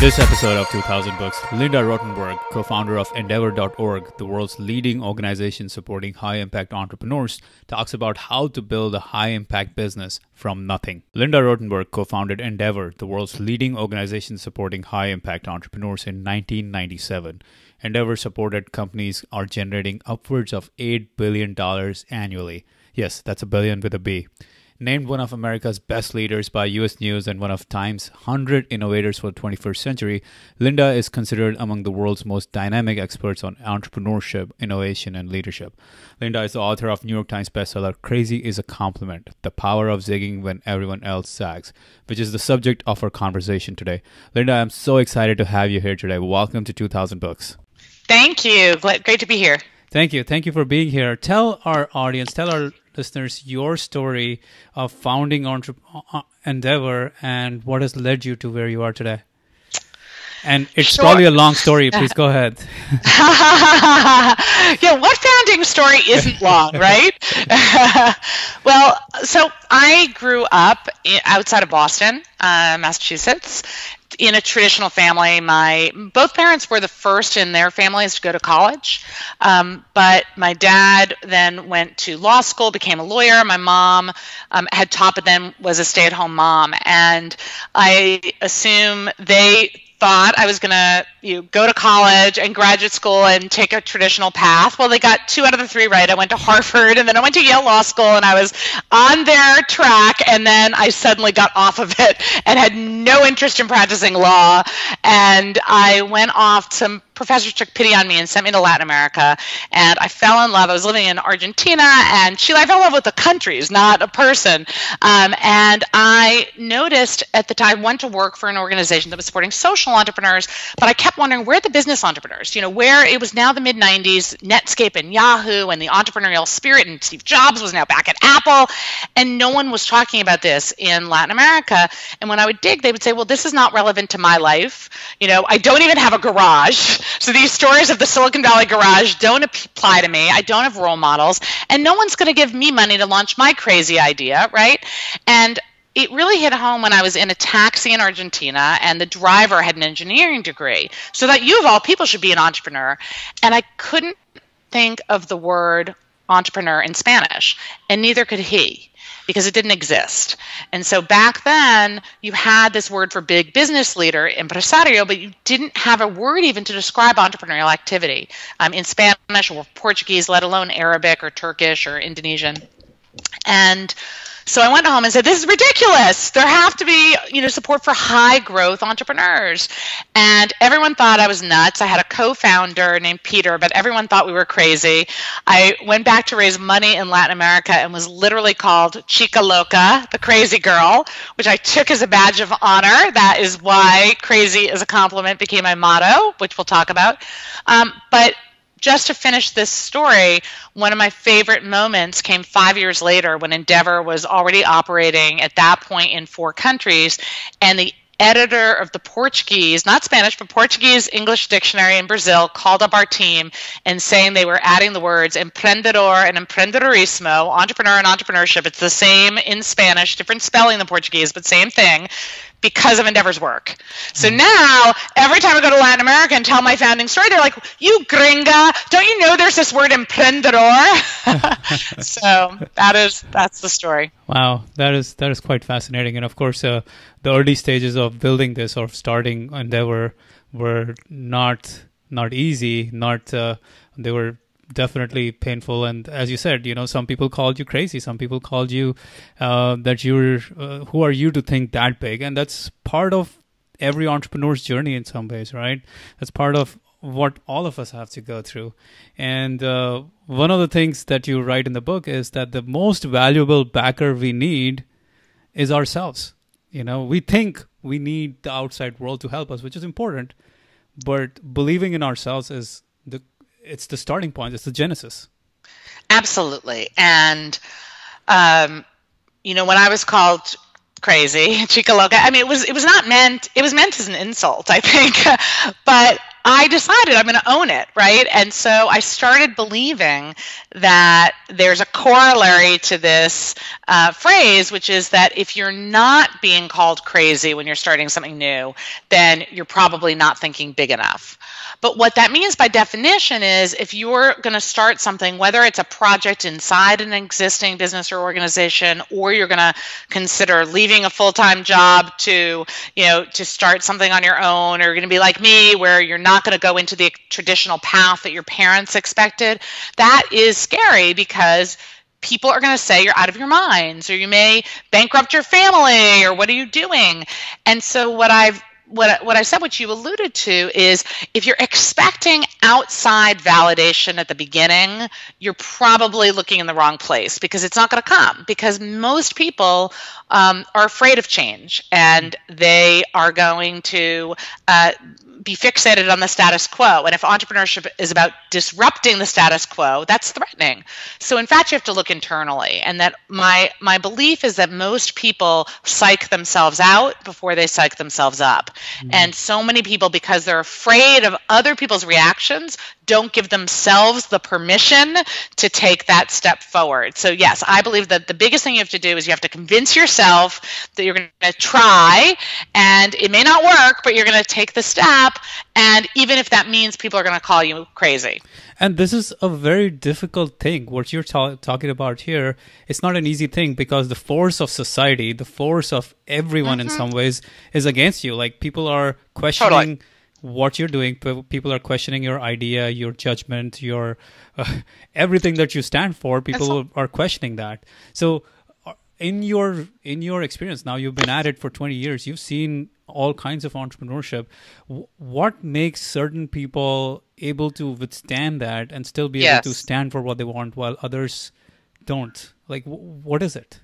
this episode of 2000 Books, Linda Rottenberg, co founder of Endeavor.org, the world's leading organization supporting high impact entrepreneurs, talks about how to build a high impact business from nothing. Linda Rottenberg co founded Endeavor, the world's leading organization supporting high impact entrepreneurs, in 1997. Endeavor supported companies are generating upwards of $8 billion annually. Yes, that's a billion with a B named one of America's best leaders by US News and one of Time's 100 innovators for the 21st century, Linda is considered among the world's most dynamic experts on entrepreneurship, innovation, and leadership. Linda is the author of New York Times bestseller Crazy is a Compliment The Power of Zigging When Everyone Else Zags, which is the subject of our conversation today. Linda, I'm so excited to have you here today. Welcome to 2000 Books. Thank you. Great to be here. Thank you. Thank you for being here. Tell our audience, tell our listeners your story of founding Entre- uh, Endeavor and what has led you to where you are today. And it's sure. probably a long story. Please go ahead. yeah, what founding story isn't long, right? well, so I grew up outside of Boston, uh, Massachusetts, in a traditional family. My both parents were the first in their families to go to college, um, but my dad then went to law school, became a lawyer. My mom um, had taught, but then was a stay-at-home mom, and I assume they thought I was going to you know, go to college and graduate school and take a traditional path. Well, they got two out of the three right. I went to Harvard and then I went to Yale Law School and I was on their track. And then I suddenly got off of it and had no interest in practicing law. And I went off to professor took pity on me and sent me to Latin America. And I fell in love. I was living in Argentina and Chile. I fell in love with the countries, not a person. Um, and I noticed at the time, I went to work for an organization that was supporting social entrepreneurs, but I kept wondering where the business entrepreneurs? You know, where it was now the mid 90s, Netscape and Yahoo and the entrepreneurial spirit, and Steve Jobs was now back at Apple. And no one was talking about this in Latin America. And when I would dig, they would say, well, this is not relevant to my life. You know, I don't even have a garage. So these stories of the Silicon Valley garage don't apply to me. I don't have role models, and no one's going to give me money to launch my crazy idea, right? And it really hit home when I was in a taxi in Argentina and the driver had an engineering degree. So that you of all people should be an entrepreneur. And I couldn't think of the word entrepreneur in Spanish, and neither could he because it didn't exist. And so back then, you had this word for big business leader, empresario, but you didn't have a word even to describe entrepreneurial activity um, in Spanish or Portuguese, let alone Arabic or Turkish or Indonesian. And so I went home and said, "This is ridiculous. There have to be, you know, support for high growth entrepreneurs." And everyone thought I was nuts. I had a co-founder named Peter, but everyone thought we were crazy. I went back to raise money in Latin America and was literally called Chica Loca, the crazy girl, which I took as a badge of honor. That is why crazy is a compliment became my motto, which we'll talk about. Um, but just to finish this story, one of my favorite moments came five years later when Endeavor was already operating at that point in four countries, and the editor of the Portuguese, not Spanish, but Portuguese English dictionary in Brazil called up our team and saying they were adding the words empreendedor and empreendedorismo, entrepreneur and entrepreneurship. It's the same in Spanish, different spelling in the Portuguese, but same thing because of Endeavor's work. So mm. now, every time I go to Latin America and tell my founding story, they're like, "You gringa, don't you know there's this word emprendedor?" so that is that's the story. Wow, that is that is quite fascinating, and of course, uh, the early stages of building this or starting Endeavor were not not easy. Not uh, they were definitely painful. And as you said, you know, some people called you crazy. Some people called you uh, that you're. Uh, who are you to think that big? And that's part of every entrepreneur's journey in some ways, right? That's part of what all of us have to go through. And uh, one of the things that you write in the book is that the most valuable backer we need is ourselves. You know, we think we need the outside world to help us, which is important, but believing in ourselves is it's the starting point. It's the genesis. Absolutely, and um, you know when I was called crazy, chica loca. I mean, it was it was not meant. It was meant as an insult, I think. but I decided I'm going to own it, right? And so I started believing that there's a corollary to this uh, phrase, which is that if you're not being called crazy when you're starting something new, then you're probably not thinking big enough. But what that means by definition is if you're going to start something, whether it's a project inside an existing business or organization, or you're going to consider leaving a full time job to, you know, to start something on your own, or you're going to be like me, where you're not going to go into the traditional path that your parents expected, that is scary because people are going to say you're out of your minds or you may bankrupt your family or what are you doing and so what i've what, what I said, what you alluded to, is if you're expecting outside validation at the beginning, you're probably looking in the wrong place because it's not going to come. Because most people um, are afraid of change and they are going to uh, be fixated on the status quo. And if entrepreneurship is about disrupting the status quo, that's threatening. So in fact, you have to look internally. And that my my belief is that most people psych themselves out before they psych themselves up. Mm-hmm. And so many people, because they're afraid of other people's reactions, don't give themselves the permission to take that step forward. So yes, I believe that the biggest thing you have to do is you have to convince yourself that you're going to try, and it may not work, but you're going to take the step up and even if that means people are going to call you crazy. And this is a very difficult thing what you're ta- talking about here. It's not an easy thing because the force of society the force of everyone mm-hmm. in some ways is against you. Like people are questioning totally. what you're doing. People are questioning your idea your judgment your uh, everything that you stand for. People are questioning that. So uh, in your in your experience now you've been at it for 20 years you've seen all kinds of entrepreneurship what makes certain people able to withstand that and still be yes. able to stand for what they want while others don't like what is it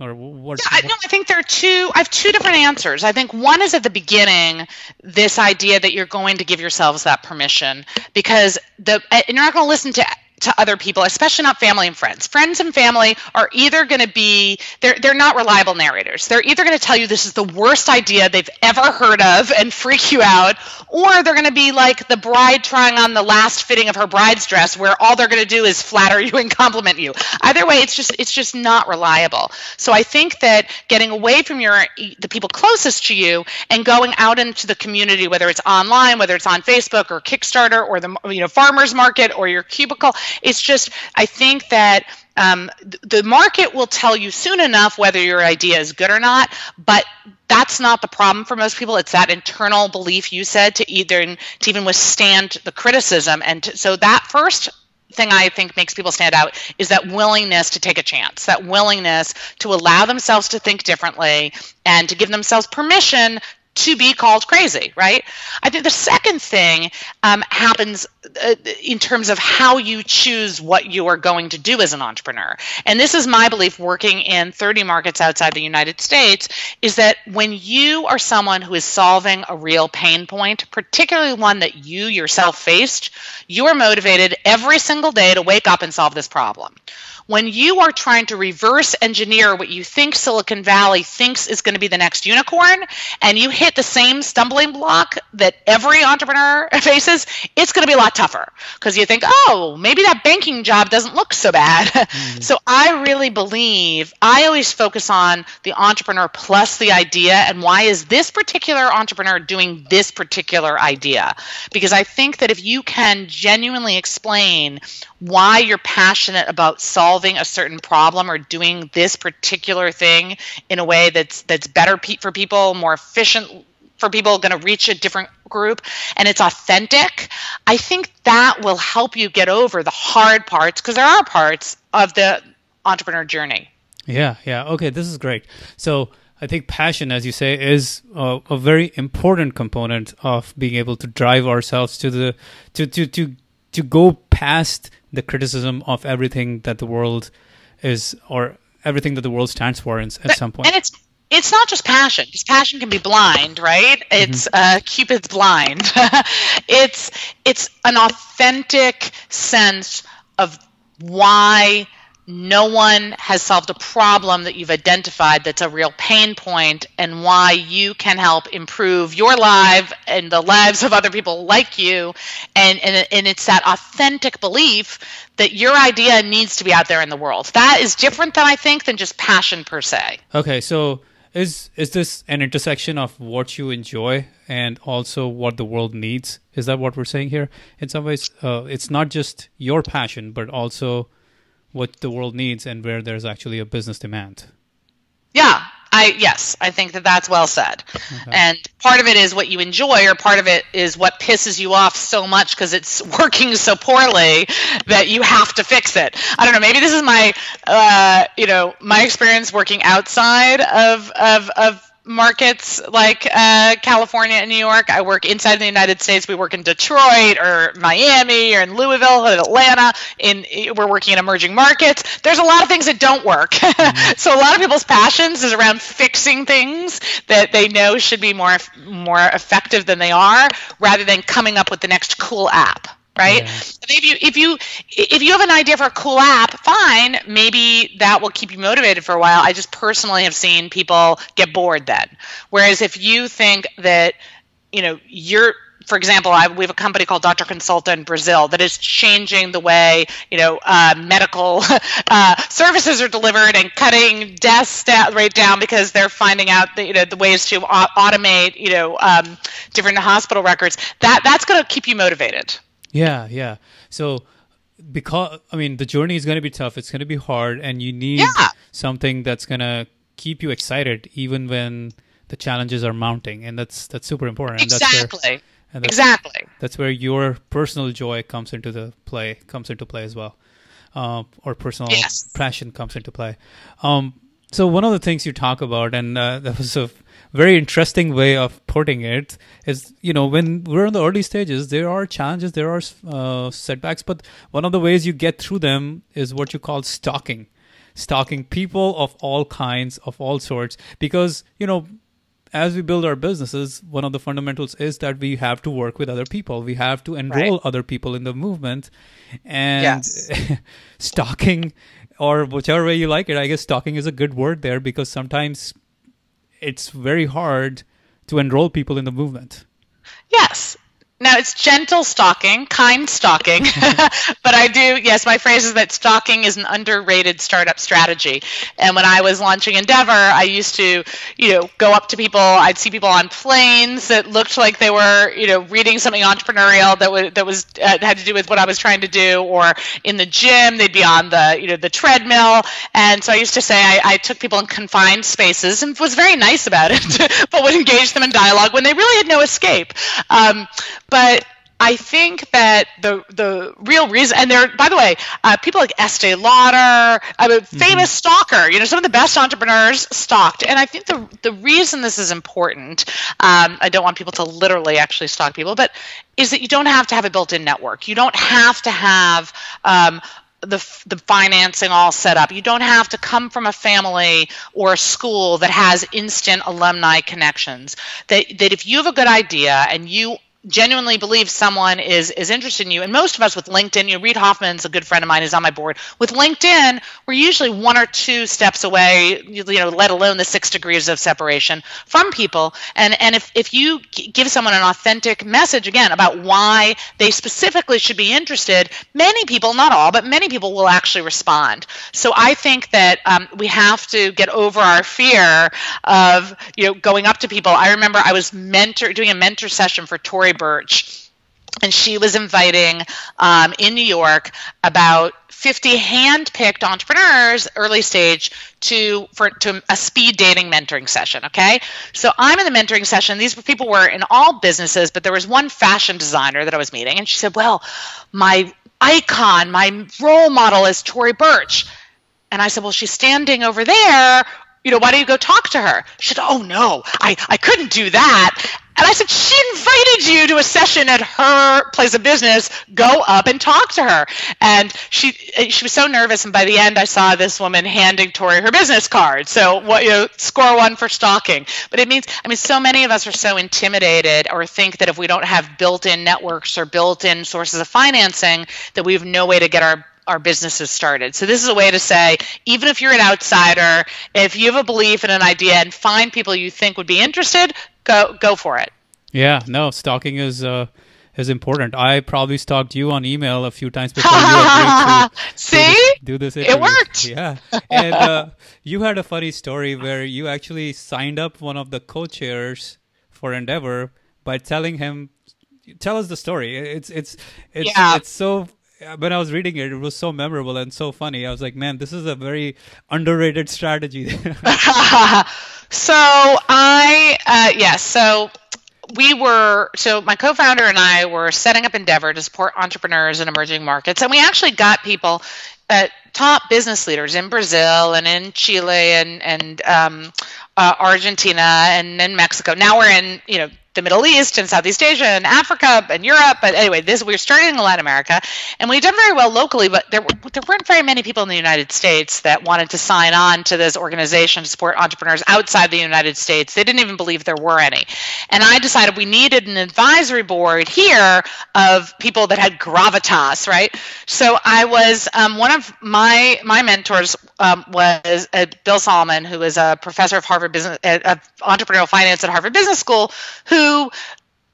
or what, yeah, no, I think there are two. I have two different answers. I think one is at the beginning, this idea that you're going to give yourselves that permission because the and you're not going to listen to to other people, especially not family and friends. Friends and family are either going to be they're they're not reliable narrators. They're either going to tell you this is the worst idea they've ever heard of and freak you out, or they're going to be like the bride trying on the last fitting of her bride's dress where all they're going to do is flatter you and compliment you. Either way, it's just it's just not reliable. So I think that getting away from your the people closest to you and going out into the community whether it's online, whether it's on Facebook or Kickstarter or the you know farmers market or your cubicle it's just, I think that um, the market will tell you soon enough whether your idea is good or not, but that's not the problem for most people. It's that internal belief you said to either to even withstand the criticism. And to, so that first thing I think makes people stand out is that willingness to take a chance, that willingness to allow themselves to think differently and to give themselves permission to be called crazy, right? I think the second thing um, happens Uh, in terms of how you choose what you are going to do as an entrepreneur. And this is my belief working in 30 markets outside the United States is that when you are someone who is solving a real pain point, particularly one that you yourself faced, you are motivated every single day to wake up and solve this problem when you are trying to reverse engineer what you think Silicon Valley thinks is going to be the next unicorn, and you hit the same stumbling block that every entrepreneur faces, it's going to be a lot tougher because you think, oh, maybe that banking job doesn't look so bad. Mm. so I really believe I always focus on the entrepreneur plus the idea and why is this particular entrepreneur doing this particular idea? Because I think that if you can genuinely explain why you're passionate about solving a certain problem or doing this particular thing in a way that's that's better pe- for people, more efficient for people, going to reach a different group, and it's authentic. I think that will help you get over the hard parts because there are parts of the entrepreneur journey. Yeah, yeah. Okay, this is great. So. I think passion, as you say, is a, a, very important component of being able to drive ourselves to the to to to to go past the criticism of everything that the world is or everything that the world stands for in, at some point. And it's it's not just passion because passion can be blind right? Mm-hmm. it's uh, cupid's blind. It's it's an authentic sense of why no one has solved a problem that you've identified that's a real pain point and why you can help improve your life and the lives of other people like you. And, and, and it's that authentic belief that your idea needs to be out there in the world. That is different than i think than just passion per se. Okay so is is this an intersection of what you enjoy and also what the world needs? Is that what we're saying here? In some ways uh, it's not just your passion but also what the world needs and where there's actually a business demand. Yeah, I yes, I think that that's well said. Okay. And part of it is what you enjoy, or part of it is what pisses you off so much because it's working so poorly that you have to fix it. I don't know. Maybe this is my, uh, you know, my experience working outside of of of markets like uh, California and New York. I work inside the United States. We work in Detroit or Miami or in Louisville or Atlanta. In we're working in emerging markets. There's a lot of things that don't work. Mm-hmm. so a lot of people's passions is around fixing things that they know should be more more effective than they are, rather than coming up with the next cool app right? Yeah. If you if you if you have an idea for a cool app, fine, maybe that will keep you motivated for a while. I just personally have seen people get bored then. Whereas if you think that you know you're for example, I, we have a company called Dr. Consulta in Brazil that is changing the way you know uh, medical uh, services are delivered and cutting deaths right down because they're finding out that, you know the ways to automate you know um, different hospital records. That that's going to keep you motivated. Yeah, yeah. So because I mean the journey is going to be tough. It's going to be hard, and you need yeah. something that's going to keep you excited even when the challenges are mounting, and that's that's super important. Exactly. And that's where, that's, exactly. That's where your personal joy comes into the play comes into play as well, uh, or personal yes. passion comes into play. Um, so one of the things you talk about, and uh, that was a very interesting way of putting it is you know when we're in the early stages there are challenges there are uh, setbacks but one of the ways you get through them is what you call stalking stalking people of all kinds of all sorts because you know as we build our businesses one of the fundamentals is that we have to work with other people we have to enroll right. other people in the movement and yes. stalking or whichever way you like it i guess stalking is a good word there because sometimes it's very hard to enroll people in the movement. Yes, now it's gentle stalking, kind stalking, but I do, yes, my phrase is that stalking is an underrated startup strategy. And when I was launching Endeavor, I used to, you know, go up to people, I'd see people on planes that looked like they were, you know, reading something entrepreneurial that was, that was, uh, had to do with what I was trying to do, or in the gym, they'd be on the, you know, the treadmill. And so I used to say I, I took people in confined spaces and was very nice about it, but would engage them in dialogue when they really had no escape. Um, but I think that the the real reason, and there, by the way, uh, people like Estee Lauder, mean, mm-hmm. famous stalker. You know, some of the best entrepreneurs stalked, and I think the the reason this is important. Um, I don't want people to literally actually stalk people, but is that you don't have to have a built-in network. You don't have to have um, the the financing all set up. You don't have to come from a family or a school that has instant alumni connections. That that if you have a good idea and you genuinely believe someone is is interested in you. And most of us with linkedin you know reid hoffman's a good friend of mine who's on my board. With linkedin we're usually one or two steps away you know let alone the six degrees of separation from people. And and if if you give someone an authentic message again about why they specifically should be interested many people not all but many people will actually respond. So i think that um, we have to get over our fear of you know going up to people. I remember i was mentor doing a mentor session for tory Burch, and she was inviting um, in New York about 50 hand-picked entrepreneurs, early stage, to for to a speed dating mentoring session. Okay, so I'm in the mentoring session. These people were in all businesses, but there was one fashion designer that I was meeting, and she said, "Well, my icon, my role model is Tory Burch." And I said, Well, she's standing over there you know, why don't you go talk to her? She said, oh no, I, I couldn't do that. And I said, she invited you to a session at her place of business. Go up and talk to her. And she eh, she was so nervous. And by the end, I saw this woman handing Tory her business card. So what you know, score one for stalking. But it means, I mean, so many of us are so intimidated or think that if we don't have built-in networks or built-in sources of financing, that we have no way to get our our businesses started. So this is a way to say, even if you're an outsider, if you have a belief in an idea and find people you think would be interested, go go for it. Yeah, no, stalking is uh, is important. I probably stalked you on email a few times before you agreed to see do this. It worked. Yeah, and uh, you had a funny story where you actually signed up one of the co-chairs for Endeavor by telling him, "Tell us the story." It's it's it's Yeah. it's so. When I was reading it, it was so memorable and so funny. I was like, "Man, this is a very underrated strategy." so I uh, yes so we were so my co-founder and i were setting up endeavor to support entrepreneurs in emerging markets and we actually got people uh, top business leaders in brazil and in chile and and um, uh, argentina and in mexico now we're in you know the Middle East and Southeast Asia and Africa and Europe. But anyway, this we were starting in Latin America, and we've done very well locally. But there, were- there weren't very many people in the United States that wanted to sign on to this organization to support entrepreneurs outside the United States. They didn't even believe there were any. And I decided we needed an advisory board here of people that had gravitas, right? So I was um, one of my my mentors um, was uh, Bill Sahlman, who is a professor of Harvard Business uh, of entrepreneurial finance at Harvard Business School, who who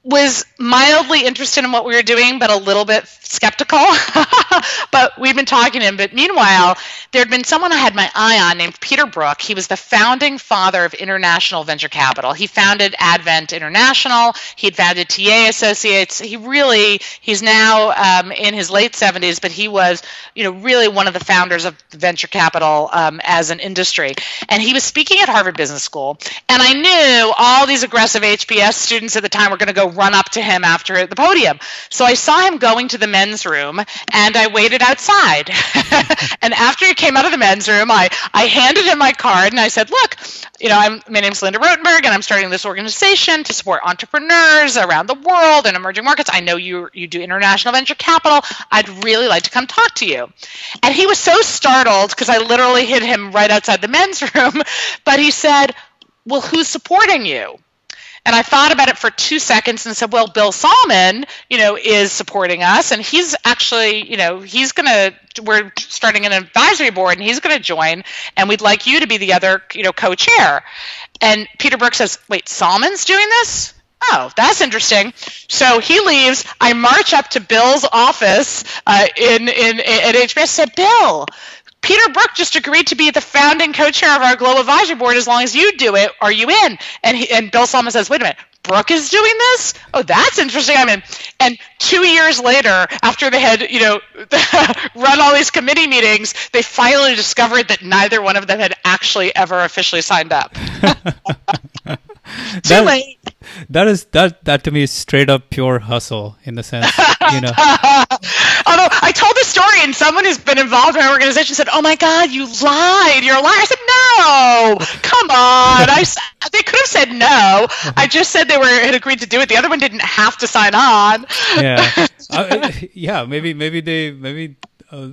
was mildly interested in what we were doing, but a little bit skeptical. but we've been talking to him. But meanwhile, there had been someone I had my eye on named Peter Brooke. He was the founding father of international venture capital. He founded Advent International. He had founded TA Associates. He really, he's now um, in his late 70s, but he was, you know, really one of the founders of venture capital um, as an industry. And he was speaking at Harvard Business School. And I knew all these aggressive HBS students at the time were going to go run up to him after the podium. So I saw him going to the men's room and I waited outside. and after he came out of the men's room, I, I handed him my card and I said, Look, you know, I'm, my name's Linda Rottenberg and I'm starting this organization to support entrepreneurs around the world and emerging markets. I know you, you do international venture capital. I'd really like to come talk to you. And he was so startled because I literally hit him right outside the men's room. But he said, Well, who's supporting you? And I thought about it for two seconds and said, well, Bill Sahlman, you know, is supporting us. And he's actually, you know, he's going to, we're starting an advisory board and he's going to join. And we'd like you to be the other, you know, co chair. And Peter Brooke says, wait, Sahlman's doing this? Oh, that's interesting. So he leaves. I march up to Bill's office uh, in, in, in at HBS said, Bill, Peter Brooke just agreed to be the founding co-chair of our global advisory board as long as you do it. Are you in? And he, and Bill Sahlman says, wait a minute. Brooke is doing this? Oh, that's interesting. I'm in. And two years later, after they had, you know, run all these committee meetings, they finally discovered that neither one of them had actually ever officially signed up. Too That- late. that is that that to me is straight up pure hustle in the sense, you know. Although I told this story and someone who's been involved in our organization said, "Oh my God, you lied! You're a liar." I said, "No, come on." I they could have said no. I just said they were had agreed to do it. The other one didn't have to sign on. yeah uh, yeah maybe maybe they maybe uh,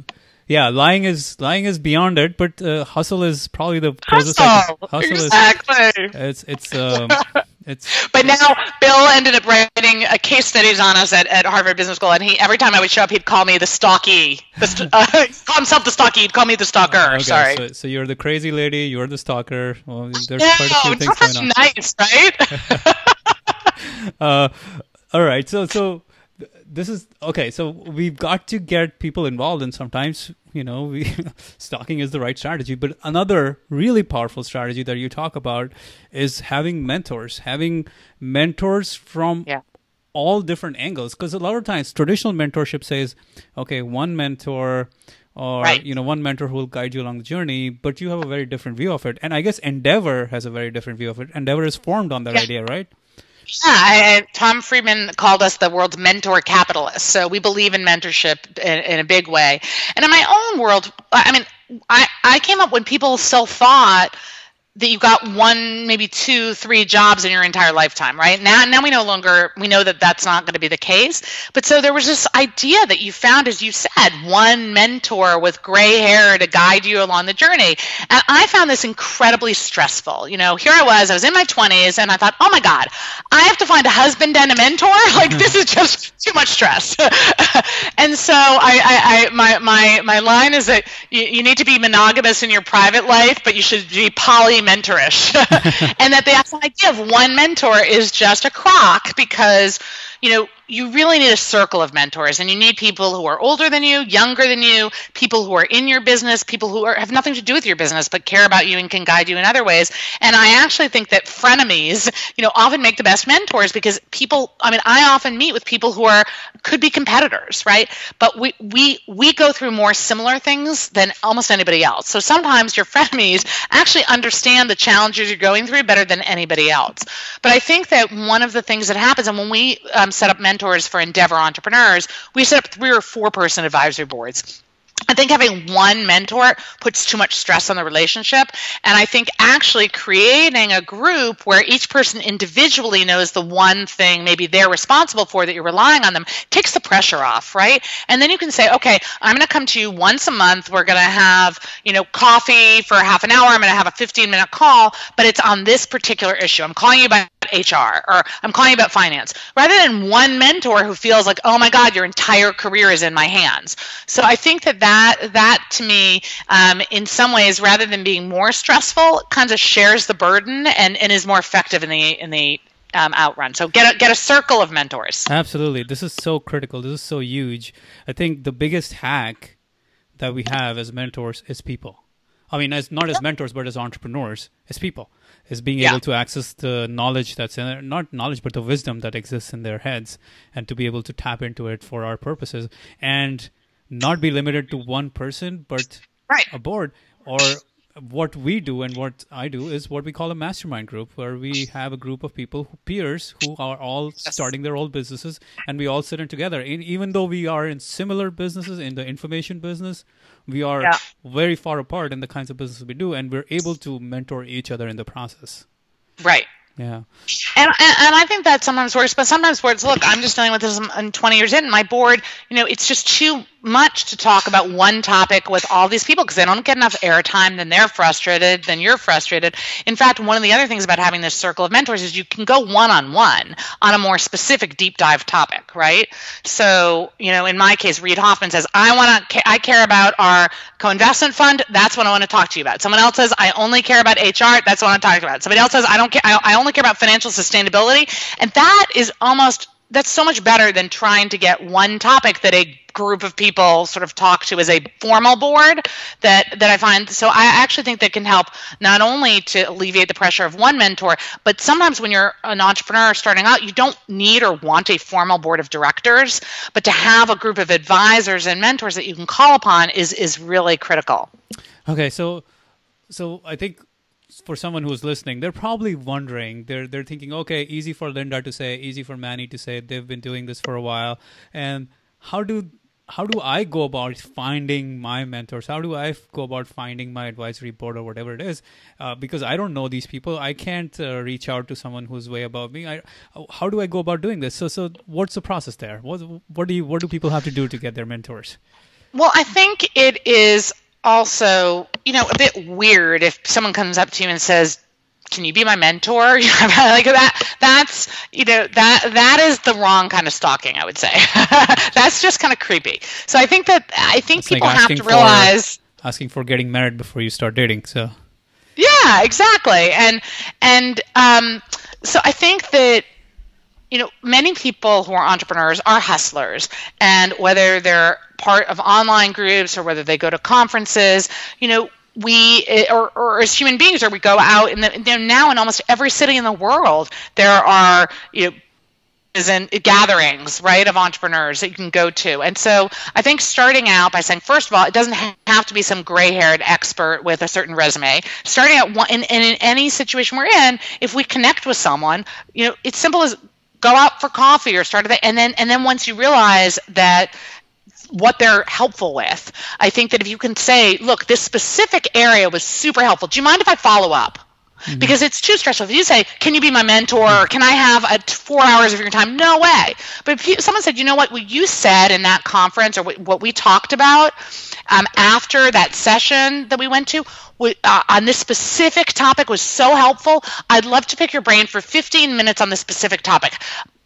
yeah lying is lying is beyond it but uh, hustle is probably the closest I Hustle. can- hustle exactly. is it's it's um it's But now Bill ended up writing a case studies on us at, at Harvard Business School, and he every time I would show up, he'd call me the stalky. The st- uh, call himself the stalky. He'd call me the stalker. okay, Sorry. so, so you're the crazy lady you're the stalker well, there's no, quite a few things going on nice, right? uh, all right so so this is okay so we've got to get people involved and sometimes you know we stalking is the right strategy but another really powerful strategy that you talk about is having mentors having mentors from Yeah. all different angles because a lot of times traditional mentorship says okay one mentor or Right. you know one mentor who will guide you along the journey but you have a very different view of it and i guess endeavor has a very different view of it endeavor is formed on that Yeah. idea right Yeah, I, Tom Friedman called us the world's mentor capitalists. So we believe in mentorship in, in a big way. And in my own world, I I mean, I, I came up when people still thought that you got one, maybe two, three jobs in your entire lifetime, right? Now, now we no longer we know that that's not going to be the case. But so there was this idea that you found, as you said, one mentor with gray hair to guide you along the journey, and I found this incredibly stressful. You know, here I was, I was in my twenties, and I thought, oh my god, I have to find a husband and a mentor. Like this is just too much stress. and so I, I, I, my my my line is that you, you need to be monogamous in your private life, but you should be poly mentorish. and that the idea of one mentor is just a crock because, you know, you really need a circle of mentors and you need people who are older than you younger than you people who are in your business people who are, have nothing to do with your business but care about you and can guide you in other ways. And i actually think that frenemies you know often make the best mentors because people i mean i often meet with people who are could be competitors right? But we we we go through more similar things than almost anybody else. So sometimes your frenemies actually understand the challenges you're going through better than anybody else. But i think that one of the things that happens and when we um, set up mentors mentors for Endeavor entrepreneurs, we set up three or four person advisory boards. I think having one mentor puts too much stress on the relationship. And I think actually creating a group where each person individually knows the one thing maybe they're responsible for that you're relying on them takes the pressure off, right? And then you can say, okay, I'm going to come to you once a month. We're going to have, you know, coffee for half an hour. I'm going to have a 15 minute call, but it's on this particular issue. I'm calling you about HR or I'm calling about finance rather than one mentor who feels like, oh my God, your entire career is in my hands. So I think that that, that to me, um, in some ways, rather than being more stressful, kind of shares the burden and, and is more effective in the, in the um, outrun. So get a, get a circle of mentors. Absolutely. This is so critical. This is so huge. I think the biggest hack that we have as mentors is people. I mean, as not as mentors, but as entrepreneurs, as people is being yeah. able to access the knowledge that's in there, not knowledge, but the wisdom that exists in their heads, and to be able to tap into it for our purposes, and not be limited to one person, but right. a board or what we do and what I do is what we call a mastermind group, where we have a group of people, peers, who are all starting their own businesses, and we all sit in together. And even though we are in similar businesses, in the information business, we are yeah. very far apart in the kinds of business we do, and we're able to mentor each other in the process. Right. Yeah. And, and, and I think that sometimes works, but sometimes works. Look, I'm just dealing with this in 20 years in. My board, you know, it's just too much to talk about one topic with all these people because they don't get enough airtime. Then they're frustrated. Then you're frustrated. In fact, one of the other things about having this circle of mentors is you can go one on one on a more specific deep dive topic, right? So, you know, in my case, Reid Hoffman says, "I want to. I care about our co-investment fund. That's what I want to talk to you about." Someone else says, "I only care about HR. That's what I want to talk about." Somebody else says, "I don't care. I, I only care about financial sustainability," and that is almost that's so much better than trying to get one topic that a group of people sort of talk to as a formal board that that I find so I actually think that can help not only to alleviate the pressure of one mentor but sometimes when you're an entrepreneur starting out you don't need or want a formal board of directors but to have a group of advisors and mentors that you can call upon is is really critical. Okay, so so I think for someone who's listening, they're probably wondering. They're they're thinking, okay, easy for Linda to say, easy for Manny to say. They've been doing this for a while, and how do how do I go about finding my mentors? How do I go about finding my advisory board or whatever it is? Uh, because I don't know these people. I can't uh, reach out to someone who's way above me. I, how do I go about doing this? So, so what's the process there? What, what do you, what do people have to do to get their mentors? Well, I think it is also, you know, a bit weird if someone comes up to you and says, can you be my mentor? Like that that's you know that that is the wrong kind of stalking i would say. That's just kind of creepy. So i think that i think it's people like have to realize for, asking for getting married before you start dating so. Yeah exactly. And and um so i think that you know, many people who are entrepreneurs are hustlers, and whether they're part of online groups or whether they go to conferences, you know, we eh, or, or as human beings, or we go out and now in almost every city in the world, there are you know and gatherings, right, of entrepreneurs that you can go to. And so I think starting out by saying, first of all, it doesn't have to be some gray haired expert with a certain resume. Starting out in, in, in any situation we're in, if we connect with someone, you know, it's simple as go out for coffee or start a and then and then once you realize that what they're helpful with. I think that if you can say, look, this specific area was super helpful. Do you mind if I follow up? mm-hmm. because it's too stressful. If you say, "Can you be my mentor?" Can I have a t- four hours of your time? No way. But if you, someone said, "You know what? What you said in that conference, or what we talked about um, after that session that we went to uh, on this specific topic was so helpful. I'd love to pick your brain for 15 minutes on this specific topic."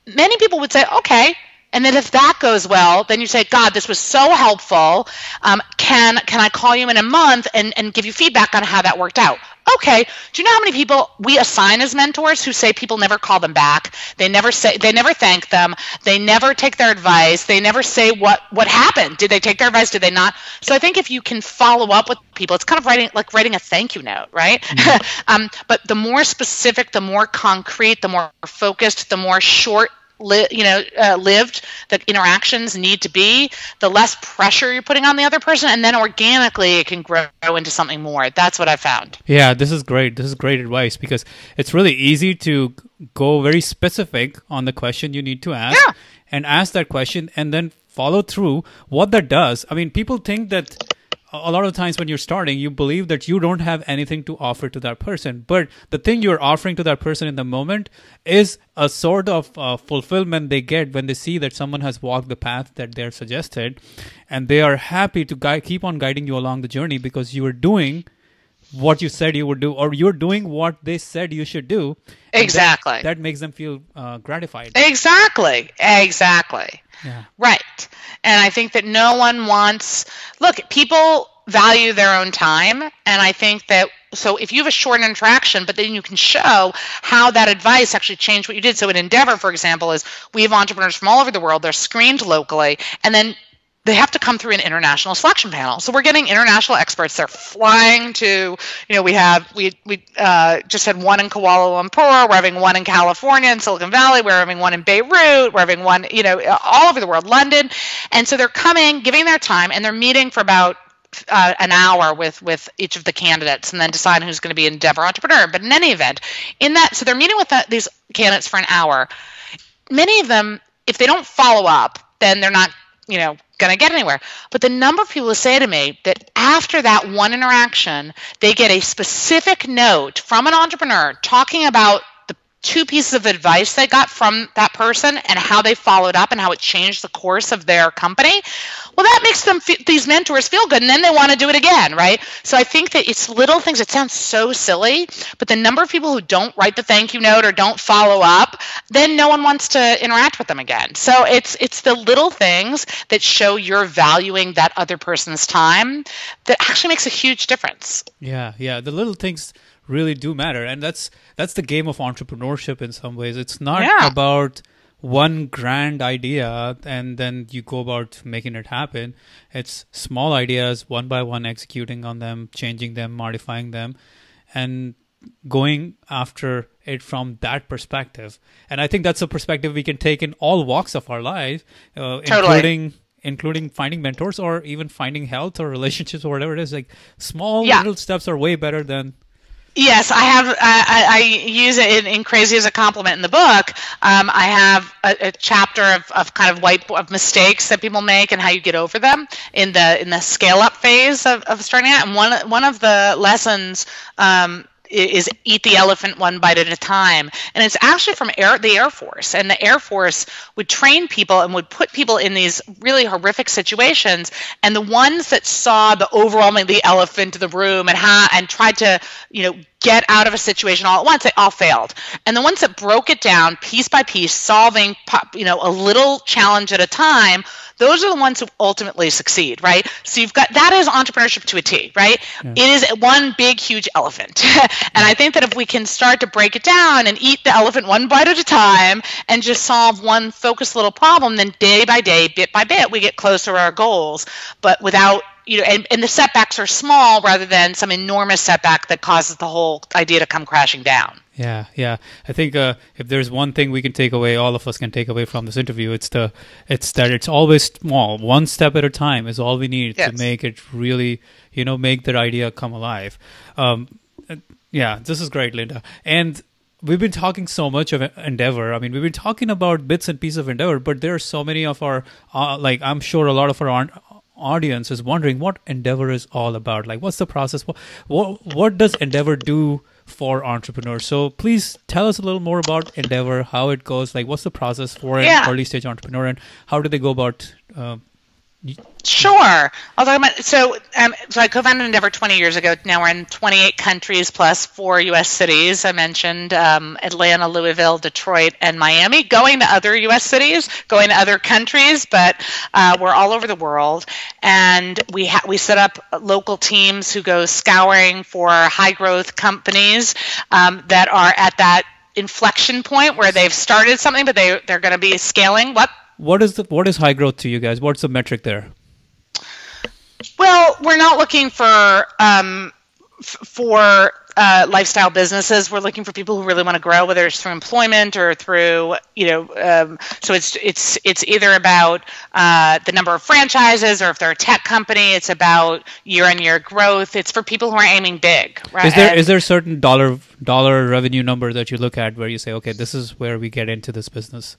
Many people would say, "Okay." And then if that goes well, then you say, God, this was so helpful. Um, can can I call you in a month and, and give you feedback on how that worked out? Okay. Do you know how many people we assign as mentors who say people never call them back? They never say they never thank them. They never take their advice. They never say what what happened. Did they take their advice? Did they not? So I think if you can follow up with people, it's kind of writing like writing a thank you note, right? Mm-hmm. um, but the more specific, the more concrete, the more focused, the more short li- you know uh, lived that interactions need to be the less pressure you're putting on the other person and then organically it can grow into something more. That's what i found. Yeah this is great. This is great advice because it's really easy to go very specific on the question you need to ask yeah. and ask that question and then follow through what that does. I mean people think that a lot of times when you're starting, you believe that you don't have anything to offer to that person. But the thing you're offering to that person in the moment is a sort of uh, fulfillment they get when they see that someone has walked the path that they're suggested. And they are happy to guide, keep on guiding you along the journey because you are doing what you said you would do or you're doing what they said you should do exactly. that, that, makes them feel uh, gratified. Exactly. Exactly. Yeah. right. And i think that no one wants look people value their own time and i think that so if you have a short interaction but then you can show how that advice actually changed what you did. So in endeavor for example is we have entrepreneurs from all over the world. They're screened locally and then they have to come through an international selection panel. So we're getting international experts. They're flying to, you know, we have we we uh, just had one in Kuala Lumpur. We're having one in California in Silicon Valley. We're having one in Beirut. We're having one, you know, all over the world, London. And so they're coming, giving their time, and they're meeting for about uh, an hour with with each of the candidates and then decide who's going to be endeavor entrepreneur but in any event in that so they're meeting with the, these candidates for an hour many of them if they don't follow up then they're not you know going to get anywhere. But the number of people who say to me that after that one interaction, they get a specific note from an entrepreneur talking about two pieces of advice they got from that person and how they followed up and how it changed the course of their company well that makes them these mentors feel good and then they want to do it again right? So i think that it's little things it sounds so silly but the number of people who don't write the thank you note or don't follow up then no one wants to interact with them again. So it's it's the little things that show you're valuing that other person's time that actually makes a huge difference. Yeah yeah the little things really do matter and that's that's the game of entrepreneurship in some ways it's not yeah. about one grand idea and then you go about making it happen it's small ideas one by one executing on them changing them modifying them and going after it from that perspective and i think that's a perspective we can take in all walks of our life uh, totally. including including finding mentors or even finding health or relationships or whatever it is like small yeah. little steps are way better than Yes, I have. I, I use it in, in, "Crazy" as a compliment in the book. Um, I have a, a chapter of, of, kind of white of mistakes that people make and how you get over them in the in the scale up phase of, of starting out. And one one of the lessons um, is eat the elephant one bite at a time. And it's actually from air, the air force. And the air force would train people and would put people in these really horrific situations. And the ones that saw the overwhelming the elephant in the room and ha- and tried to you know get out of a situation all at once they all failed and the ones that broke it down piece by piece solving you know a little challenge at a time those are the ones who ultimately succeed, right? So you've got that is entrepreneurship to a T, right? Yeah. It is one big, huge elephant. and I think that if we can start to break it down and eat the elephant one bite at a time and just solve one focused little problem, then day by day, bit by bit, we get closer to our goals, but without you know, and, and the setbacks are small rather than some enormous setback that causes the whole idea to come crashing down. Yeah, yeah. I think uh, if there's one thing we can take away, all of us can take away from this interview, it's the it's that it's always small, one step at a time is all we need yes. to make it really, you know, make that idea come alive. Um, yeah, this is great, Linda. And we've been talking so much of endeavor i mean we've been talking about bits and pieces of endeavor but there are so many of our uh, like i'm sure a lot of our audience is wondering what endeavor is all about like what's the process what what, what does endeavor do for entrepreneurs. So please tell us a little more about Endeavor, how it goes, like what's the process for an Yeah. early stage entrepreneur, and how do they go about? Uh, Sure. I'll so. Um, so I co-founded Endeavor 20 years ago. Now we're in 28 countries plus four U.S. cities. I mentioned um, Atlanta, Louisville, Detroit, and Miami. Going to other U.S. cities, going to other countries, but uh, we're all over the world. And we ha- we set up local teams who go scouring for high growth companies um, that are at that inflection point where they've started something, but they they're going to be scaling. What? What is the what is high growth to you guys? What's the metric there? Well, we're not looking for um, f- for uh, lifestyle businesses. We're looking for people who really want to grow, whether it's through employment or through you know. Um, so it's it's it's either about uh, the number of franchises, or if they're a tech company, it's about year-on-year growth. It's for people who are aiming big, right? Is there And- is there a certain dollar dollar revenue number that you look at where you say, okay, this is where we get into this business?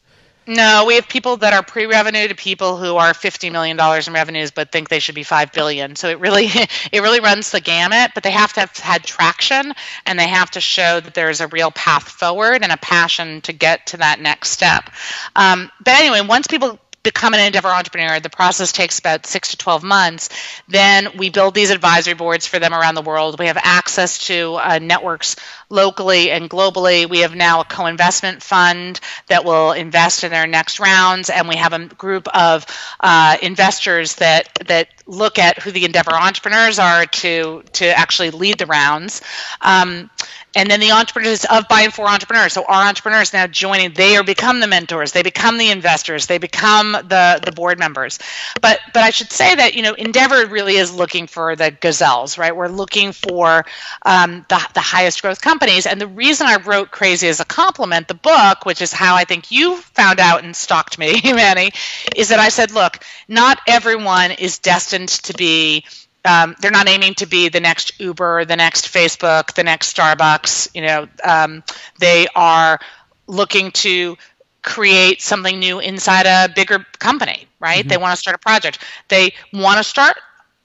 No, we have people that are pre-revenue to people who are fifty million dollars in revenues, but think they should be five billion. So it really, it really runs the gamut. But they have to have had traction, and they have to show that there is a real path forward and a passion to get to that next step. Um, but anyway, once people become an endeavor entrepreneur the process takes about six to 12 months then we build these advisory boards for them around the world we have access to uh, networks locally and globally we have now a co-investment fund that will invest in their next rounds and we have a group of uh, investors that that look at who the endeavor entrepreneurs are to to actually lead the rounds um, and then the entrepreneurs of by and for entrepreneurs. So our entrepreneurs now joining, they are become the mentors, they become the investors, they become the the board members. But but I should say that you know Endeavor really is looking for the gazelles, right? We're looking for um, the the highest growth companies. And the reason I wrote Crazy is a Compliment, the book, which is how I think you found out and stalked me, Manny, is that I said, look, not everyone is destined to be um, they're not aiming to be the next Uber, the next Facebook, the next Starbucks. You know, um, they are looking to create something new inside a bigger company, right? They want to start a project. They want to start.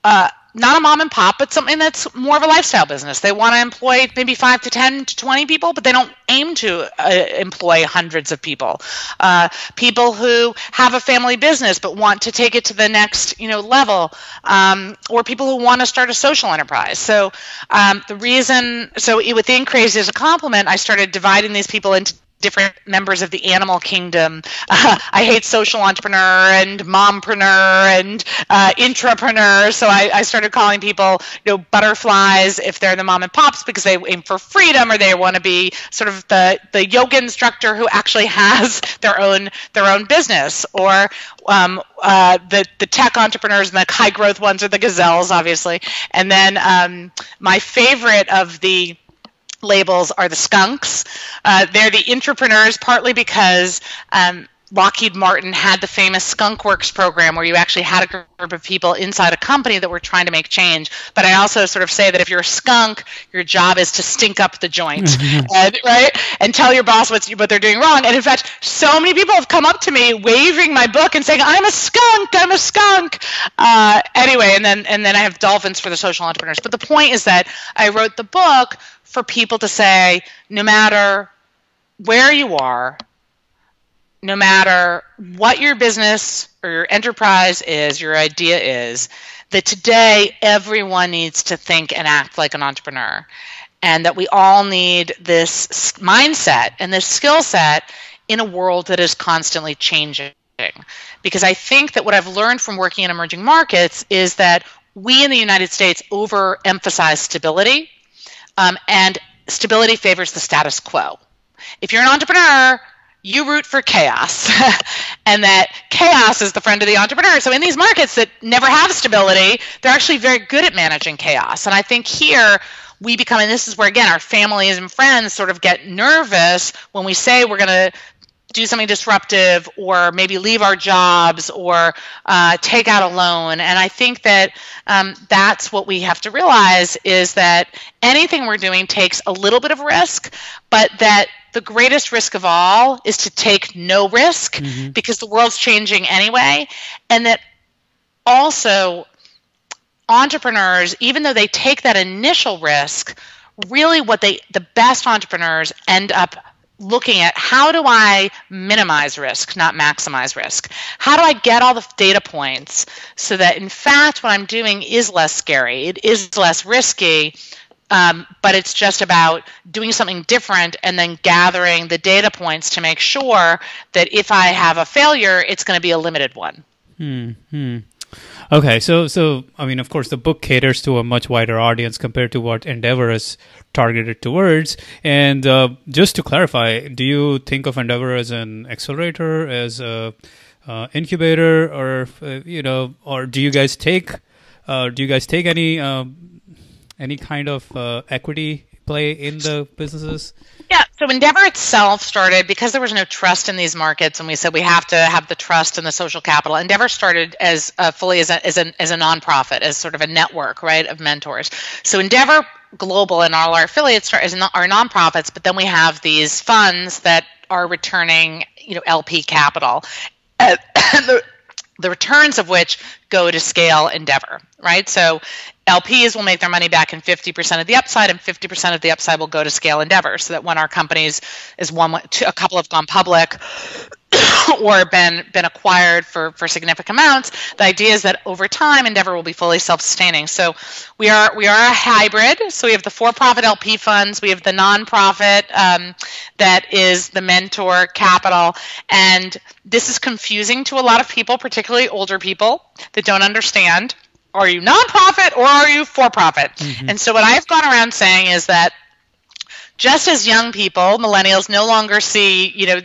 Uh, not a mom and pop, but something that's more of a lifestyle business. They want to employ maybe five to 10 to 20 people, but they don't aim to uh, employ hundreds of people. Uh, people who have a family business but want to take it to the next you know level, um, or people who want to start a social enterprise. So um, the reason, so within Crazy is a Compliment, I started dividing these people into different members of the animal kingdom. Uh, I hate social entrepreneur and mompreneur and uh, intrapreneur. So I, I started calling people, you know, butterflies if they're the mom and pops because they aim for freedom or they want to be sort of the, the yoga instructor who actually has their own their own business. Or um, uh, the the tech entrepreneurs and the high growth ones are the gazelles, obviously. And then um, my favorite of the labels are the skunks. Uh, they're the entrepreneurs, partly because um, Lockheed Martin had the famous Skunk Works program where you actually had a group of people inside a company that were trying to make change. But I also sort of say that if you're a skunk, your job is to stink up the joint, and, right? And tell your boss what's, what they're doing wrong. And in fact, so many people have come up to me waving my book and saying, "I'm a skunk. I'm a skunk." Uh, anyway, and then and then I have dolphins for the social entrepreneurs. But the point is that I wrote the book for people to say, no matter where you are, no matter what your business or your enterprise is, your idea is, that today everyone needs to think and act like an entrepreneur. And that we all need this mindset and this skill set in a world that is constantly changing. Because I think that what I've learned from working in emerging markets is that we in the United States overemphasize stability, um, and stability favors the status quo. If you're an entrepreneur, you root for chaos, and that chaos is the friend of the entrepreneur. So in these markets that never have stability, they're actually very good at managing chaos. And I think here we become, and this is where again our families and friends sort of get nervous when we say we're going to do something disruptive or maybe leave our jobs or uh, take out a loan and i think that um, that's what we have to realize is that anything we're doing takes a little bit of risk but that the greatest risk of all is to take no risk mm-hmm. because the world's changing anyway and that also entrepreneurs even though they take that initial risk really what they the best entrepreneurs end up looking at how do I minimize risk, not maximize risk? How do I get all the data points so that in fact what I'm doing is less scary, it is less risky, um, but it's just about doing something different and then gathering the data points to make sure that if I have a failure, it's going to be a limited one. Hmm. Okay, so so I mean, of course, the book caters to a much wider audience compared to what Endeavor is targeted towards. And uh, just to clarify, do you think of Endeavor as an accelerator, as a uh, incubator, or uh, you know, or do you guys take uh, do you guys take any um, any kind of uh, equity play in the businesses? Yeah, so Endeavor itself started because there was no trust in these markets, and we said we have to have the trust and the social capital. Endeavor started as uh, fully as a, as, a, as a nonprofit, as sort of a network, right, of mentors. So Endeavor Global and all our affiliates are, are nonprofits, but then we have these funds that are returning, you know, LP capital. Uh, the, the returns of which go to scale endeavor right so LPs will make their money back in 50% of the upside, and 50% of the upside will go to scale endeavor. So that when our companies is one, a couple have gone public or been been acquired for for significant amounts, the idea is that over time Endeavor will be fully self-sustaining. So we are we are a hybrid. So we have the for-profit LP funds, we have the nonprofit um, that is the mentor capital, and this is confusing to a lot of people, particularly older people that don't understand are you nonprofit or are you for profit? Mm-hmm. And so what I've gone around saying is that just as young people, millennials, no longer see, you know,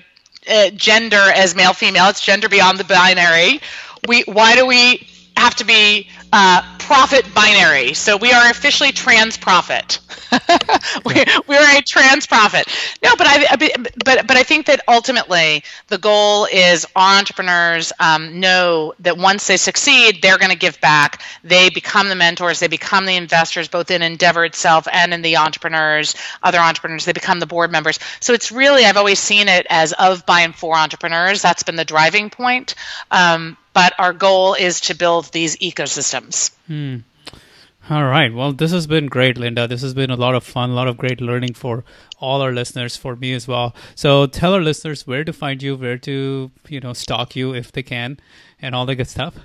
uh, gender as male female, it's gender beyond the binary. We why do we have to be uh, profit binary. So we are officially trans profit. we, we are a trans profit. No, but I but but I think that ultimately the goal is our entrepreneurs um, know that once they succeed, they're going to give back. They become the mentors. They become the investors, both in Endeavor itself and in the entrepreneurs, other entrepreneurs. They become the board members. So it's really I've always seen it as of by and for entrepreneurs. That's been the driving point. Um, but our goal is to build these ecosystems. Hmm. All right. Well, this has been great, Linda. This has been a lot of fun, a lot of great learning for all our listeners, for me as well. So tell our listeners where to find you, where to, you know, stalk you if they can, and all the good stuff.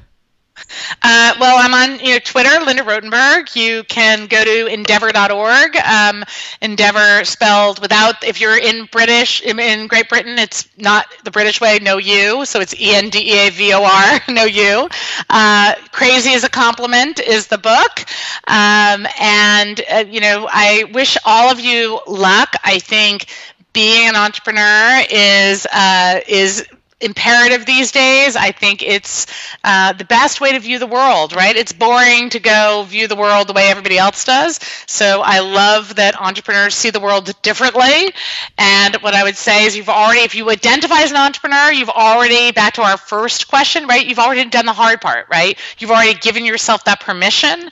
Uh, well, I'm on you know Twitter, Linda Rottenberg. You can go to endeavor.org. Um, endeavor spelled without. If you're in British in Great Britain, it's not the British way. No U, so it's E N D E A V O R. No U. Uh, Crazy is a compliment is the book, um, and uh, you know I wish all of you luck. I think being an entrepreneur is uh, is imperative these days. I think it's uh, the best way to view the world, right? It's boring to go view the world the way everybody else does. So I love that entrepreneurs see the world differently. And what I would say is you've already, if you identify as an entrepreneur, you've already, back to our first question, right? You've already done the hard part, right? You've already given yourself that permission.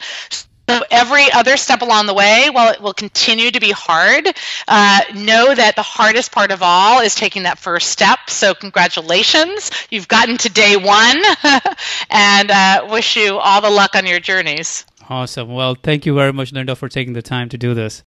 So every other step along the way, while it will continue to be hard, uh, know that the hardest part of all is taking that first step. So congratulations, you've gotten to day one, and uh, wish you all the luck on your journeys. Awesome. Well, thank you very much, Linda, for taking the time to do this.